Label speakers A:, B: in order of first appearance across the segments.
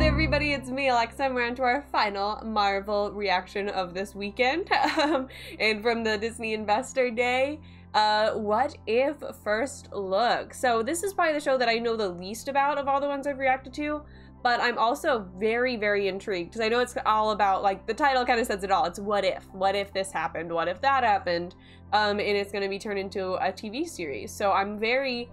A: up, everybody? It's me, Alexa, we're on to our final Marvel reaction of this weekend. Um, and from the Disney Investor Day, uh, What If First Look. So this is probably the show that I know the least about of all the ones I've reacted to, but I'm also very, very intrigued because I know it's all about, like, the title kind of says it all. It's what if. What if this happened? What if that happened? Um, and it's going to be turned into a TV series. So I'm very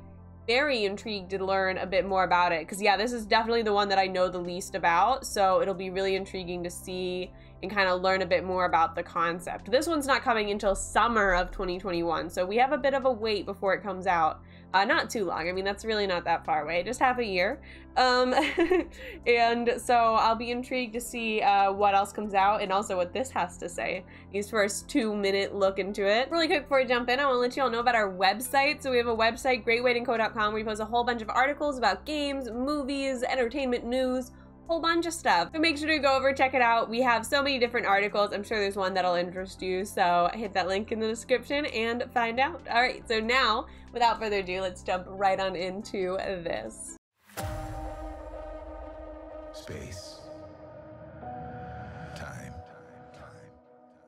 A: very intrigued to learn a bit more about it because yeah this is definitely the one that i know the least about so it'll be really intriguing to see and kind of learn a bit more about the concept. This one's not coming until summer of 2021 so we have a bit of a wait before it comes out uh, not too long. I mean, that's really not that far away, just half a year. Um, and so I'll be intrigued to see uh, what else comes out and also what this has to say. These first two minute look into it. Really quick before I jump in, I want to let you all know about our website. So we have a website, greatwhiteandco.com, where we post a whole bunch of articles about games, movies, entertainment news, whole bunch of stuff. So make sure to go over, check it out. We have so many different articles. I'm sure there's one that'll interest you. So hit that link in the description and find out. All right, so now, without further ado, let's jump right on into this.
B: Space. Time.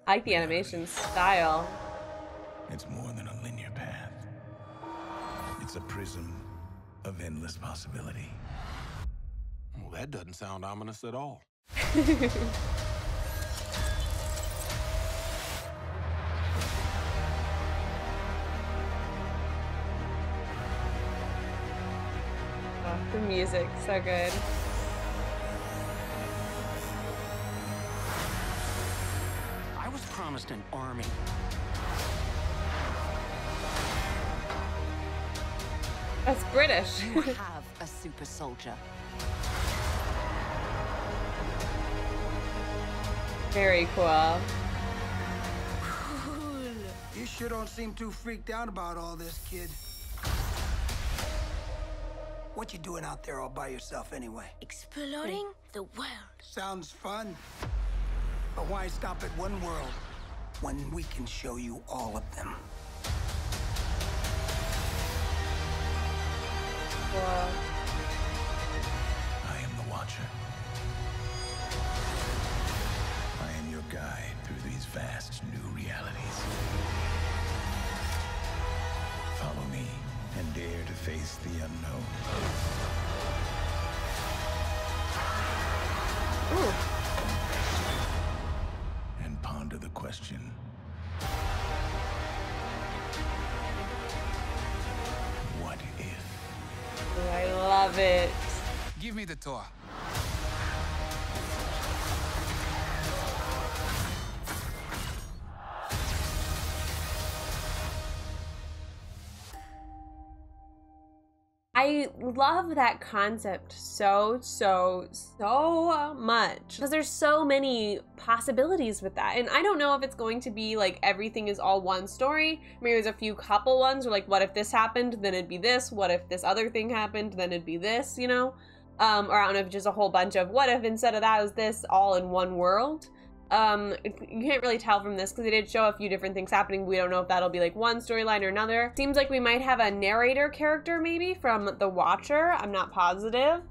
A: I like the animation style.
B: It's more than a linear path. It's a prism of endless possibility.
C: Well, that doesn't sound ominous at all.
A: Oh, the music, so good.
D: I was promised an army.
A: That's British.
D: You have a super soldier.
A: Very cool.
E: You sure don't seem too freaked out about all this, kid. What you doing out there all by yourself anyway?
F: Exploring hmm. the world.
E: Sounds fun. But why stop at one world when we can show you all of them?
A: Cool.
B: Question. What if?
A: I love it.
C: Give me the tour.
A: I love that concept so, so, so much because there's so many possibilities with that. And I don't know if it's going to be like everything is all one story. Maybe there's a few couple ones where like, what if this happened? Then it'd be this. What if this other thing happened? Then it'd be this, you know? Um, or I don't know if just a whole bunch of what if instead of that was this all in one world. Um, you can't really tell from this because they did show a few different things happening. We don't know if that'll be like one storyline or another. Seems like we might have a narrator character maybe from The Watcher. I'm not positive.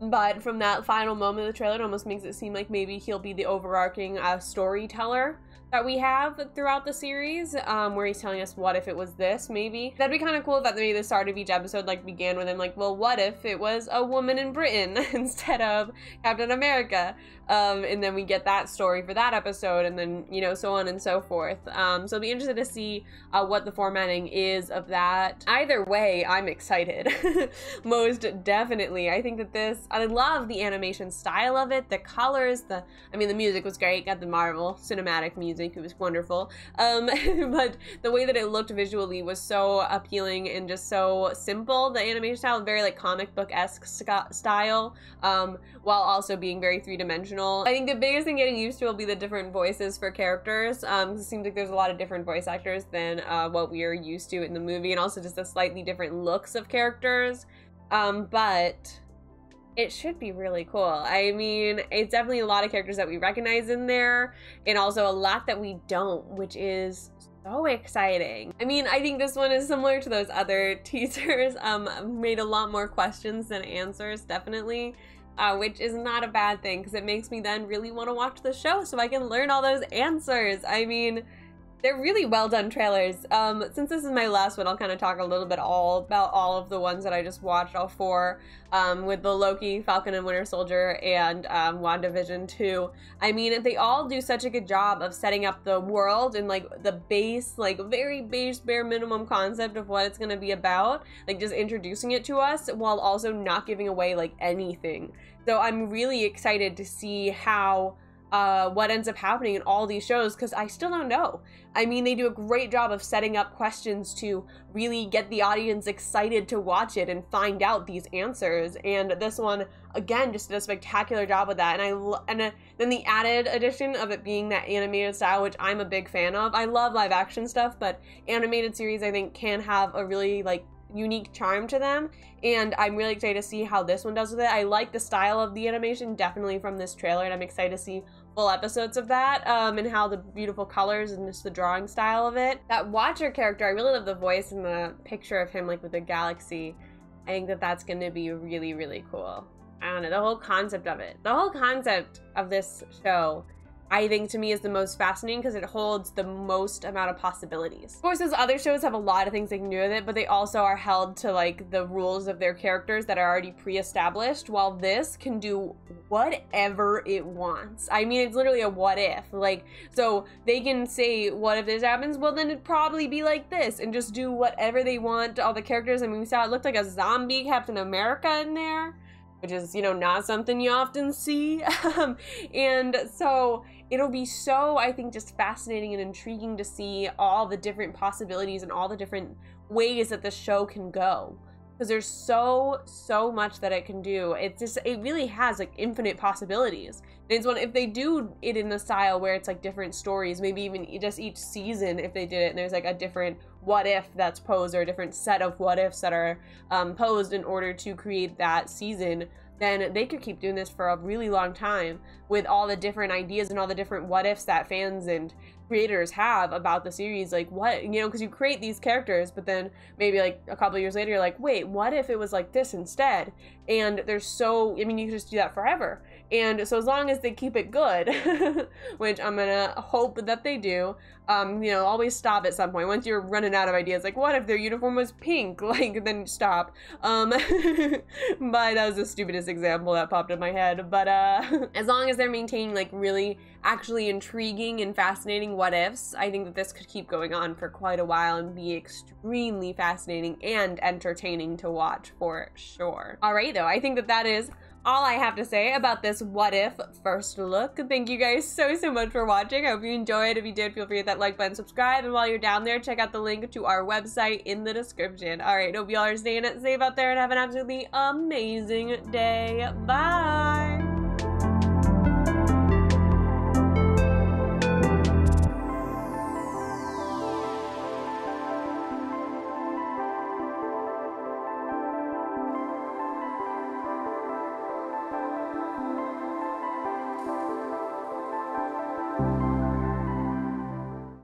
A: But from that final moment of the trailer, it almost makes it seem like maybe he'll be the overarching uh, storyteller that we have throughout the series, um, where he's telling us what if it was this, maybe. That'd be kind of cool that maybe the start of each episode like began with him like, well, what if it was a woman in Britain instead of Captain America? Um, and then we get that story for that episode, and then you know so on and so forth. Um, so I'll be interested to see uh, what the formatting is of that. Either way, I'm excited, most definitely. I think that this, I love the animation style of it, the colors, the, I mean, the music was great. Got the Marvel cinematic music, it was wonderful. Um, but the way that it looked visually was so appealing and just so simple. The animation style, very like comic book esque style, um, while also being very three dimensional. I think the biggest thing getting used to will be the different voices for characters. Um, it seems like there's a lot of different voice actors than uh, what we are used to in the movie, and also just the slightly different looks of characters. Um, but it should be really cool. I mean, it's definitely a lot of characters that we recognize in there, and also a lot that we don't, which is so exciting. I mean, I think this one is similar to those other teasers, um, made a lot more questions than answers, definitely. uh, which is not a bad thing because it makes me then really want to watch the show so I can learn all those answers. I mean, they're really well done trailers. Um, since this is my last one, I'll kind of talk a little bit all about all of the ones that I just watched, all four, um, with the Loki, Falcon and Winter Soldier, and um, WandaVision 2. I mean, they all do such a good job of setting up the world and like the base, like very base, bare minimum concept of what it's going to be about, like just introducing it to us while also not giving away like anything. So I'm really excited to see how uh, what ends up happening in all these shows because I still don't know. I mean, they do a great job of setting up questions to really get the audience excited to watch it and find out these answers. And this one, again, just did a spectacular job with that. And I and uh, then the added addition of it being that animated style, which I'm a big fan of. I love live action stuff, but animated series I think can have a really like unique charm to them and i'm really excited to see how this one does with it. I like the style of the animation definitely from this trailer and i'm excited to see full episodes of that um, and how the beautiful colors and just the drawing style of it. That watcher character i really love the voice and the picture of him like with the galaxy. I think that that's going to be really really cool. I don't know the whole concept of it. The whole concept of this show I think to me is the most fascinating because it holds the most amount of possibilities. Of course, those other shows have a lot of things they can do with it, but they also are held to like the rules of their characters that are already pre-established, while this can do whatever it wants. I mean, it's literally a what if. Like, so they can say, what if this happens? Well, then it'd probably be like this and just do whatever they want. All the characters, I mean, we saw it looked like a zombie Captain America in there which is you know not something you often see um, and so it'll be so i think just fascinating and intriguing to see all the different possibilities and all the different ways that the show can go. Because there's so so much that it can do. It just it really has like infinite possibilities. And it's one if they do it in the style where it's like different stories maybe even just each season if they did it and there's like a different what if that's posed or a different set of what ifs that are um, posed in order to create that season then they could keep doing this for a really long time with all the different ideas and all the different what ifs that fans and creators have about the series. Like what you know because you create these characters but then maybe like a couple years later you're like wait what if it was like this instead? And there's so i mean you can just do that forever and so as long as they keep it good which i'm gonna hope that they do um you know always stop at some point. Once you're running out of ideas like what if their uniform was pink? Like then stop. Um but that was the stupidest example that popped in my head. But uh as long as they're maintaining like really actually intriguing and fascinating what ifs, I think that this could keep going on for quite a while and be extremely fascinating and entertaining to watch for sure. All right, though, I think that that is all I have to say about this what if first look. Thank you guys so, so much for watching. I hope you enjoyed. If you did, feel free to hit that like button, subscribe, and while you're down there, check out the link to our website in the description. All right, hope you all are staying safe out there and have an absolutely amazing day. Bye!